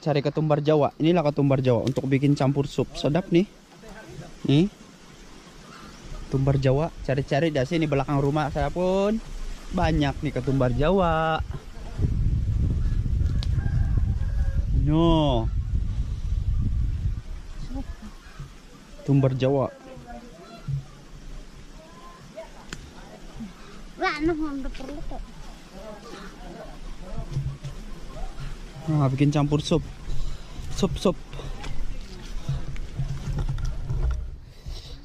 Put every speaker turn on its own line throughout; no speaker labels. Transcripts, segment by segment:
cari ketumbar Jawa. Inilah ketumbar Jawa untuk bikin campur sup. Sedap nih. Nih. Ketumbar Jawa. Cari-cari dari sini belakang rumah saya pun banyak nih ketumbar Jawa. No. Tumbar Jawa.
Nah,
bikin campur sup. Sup sup.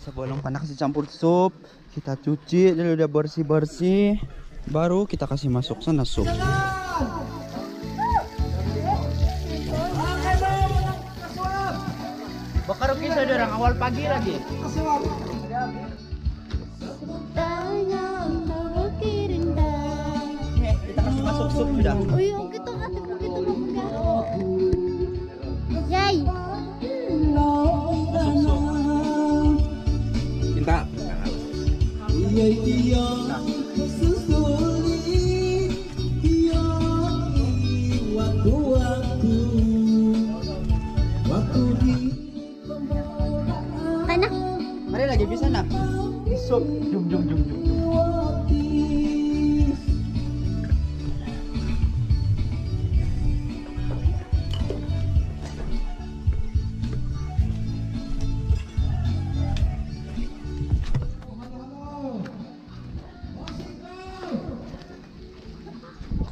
Sebelum panas kasih campur sup, kita cuci dulu udah bersih-bersih. Baru kita kasih masuk sana sup. Bakar kita orang awal pagi lagi. Kita kasih masuk sup sudah.
Oh iya, kasih
Mari lagi bisa nak. Jum jum jum jum. jum.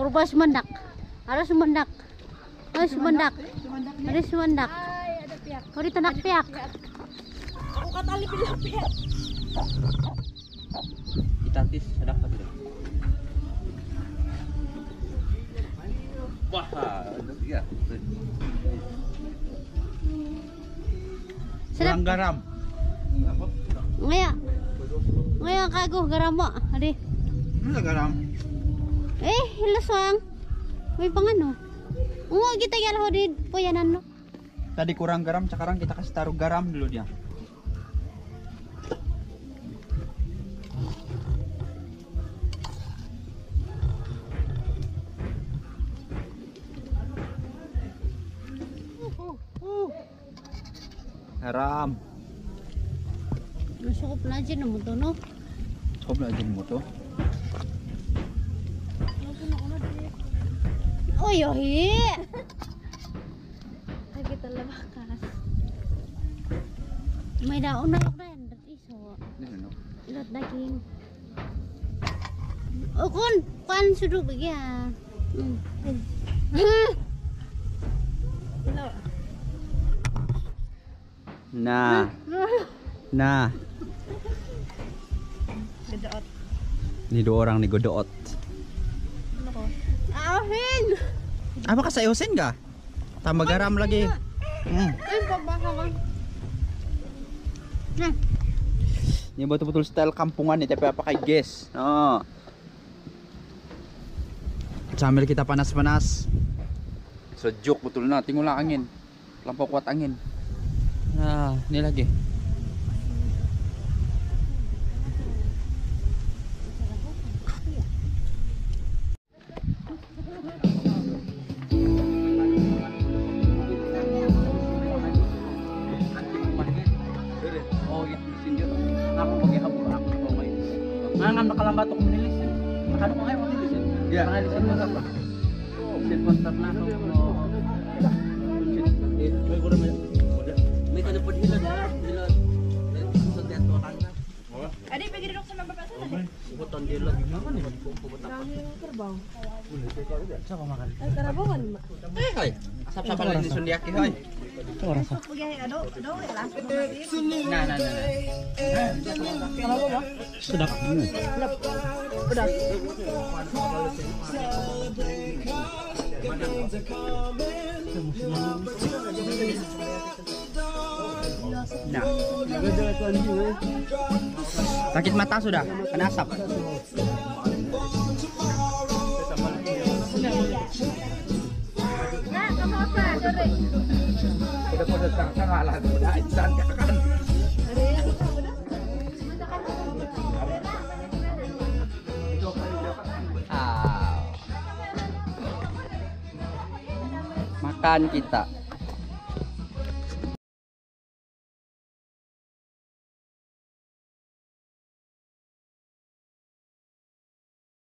Kurba semendak. Harus semendak. Harus semendak. Harus semendak. Oh, ditenak piak.
Kita tis sedap tak tidak?
Wah, iya.
Sedap.
Garam.
Ngaya. Ngaya kago garam mo. Adi.
Ini garam.
Eh, hilas wang. May pangano. Oo, kita yala ho di puyanan no.
Tadi kurang garam, sekarang kita kasih taruh garam dulu dia. Garam.
Nasukup na dyan mo to no.
Cukup na din mo to.
Uy, ohi. Lagi talabakas. May daon na ako rin. Dat iso. Ilat daging. O kun, pan sudu bagya. Hmm.
Nah. Nah. Ini dua orang nih godoot.
Ahin!
Apa kasayusin ka? Tambah garam lagi. Hmm.
Ka. Nah,
Ini betul-betul style kampungan nih, tapi apa kayak guys? Oh. Sambil kita panas-panas. Sejuk betul nah, tinggal angin. Lampau kuat angin. Nah, ini lagi. Mangan nakalambat ako menilis. Nakano ko ngayon menilis. Yeah. Menilis mo sa pa. Sit kontak na ako. May Dila gimana nih? Puputan.
Kerbau.
Siapa makan?
Eh, karabangan, Mak.
Eh, lagi sundiaki,
ado, ado, ya langsung.
Nah, nah, nah. nah. Sedap. Hmm.
Udah.
Nah. Sakit mata sudah, kena asap. makan kita.